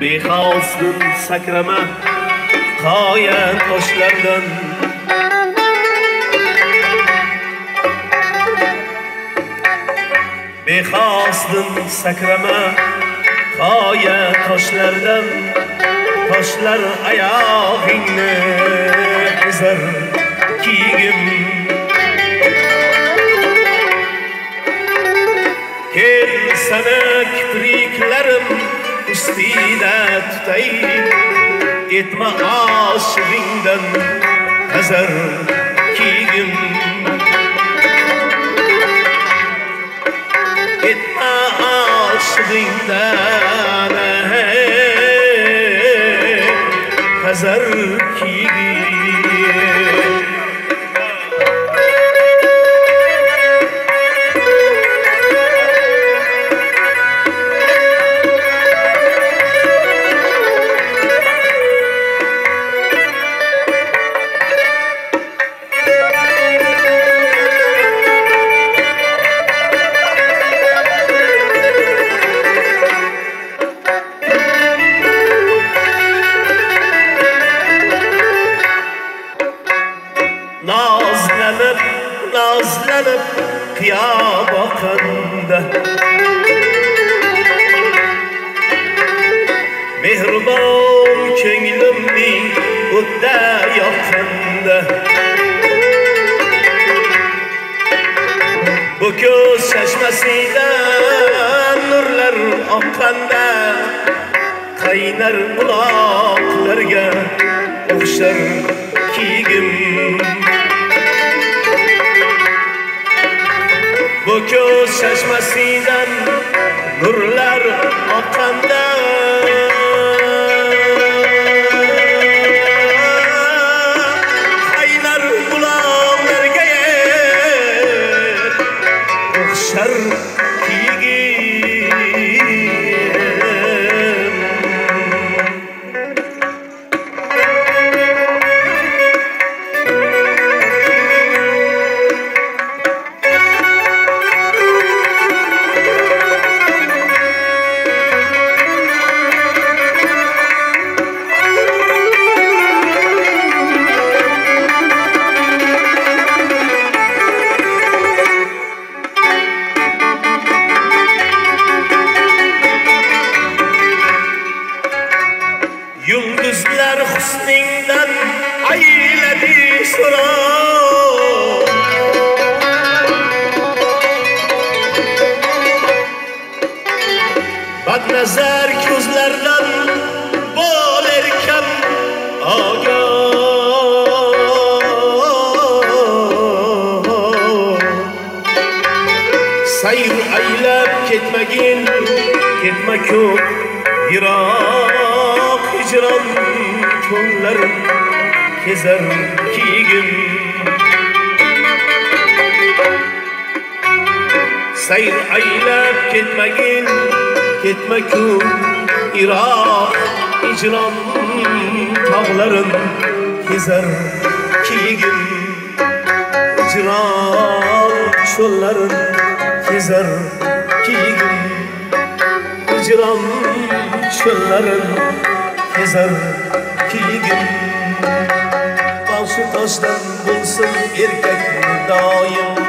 Bexosdin sakrama qoya toshlardan. Bexosdin sakrama qoya toshlardan. Toshlar oyog'ingni ezar kiyigim. Kel sana kipriklarim ustida tutay etma oshig'ingdan hazar kiyigim etma oshig'ingdan hazar kiyigim nazlanıp kıya bakanda Mehribon ko'nglimning o'tda yoqqanda Bu ko'z chashmasidan nurlar oqqanda Qaynar buloqlarga Bu ko'z chashmasidan nurlar oqqanda qaynar buloqlarga o'xshar Yulduzlar husningdan ayladi so'roq Badnazar ko'zlardan bo'larkan ogoh Sayr aylab ketmagin ketma ko'p yiroq hijron tunlarim kezar kiyigim sayr aylab ketmagin ketma ko'p yiroq hijron tog'larim kezar kiyigim hijron cho'llarim kezar kiyigim hicran çöllerin gezer kiyigim Başı taştan bulsun erkek daim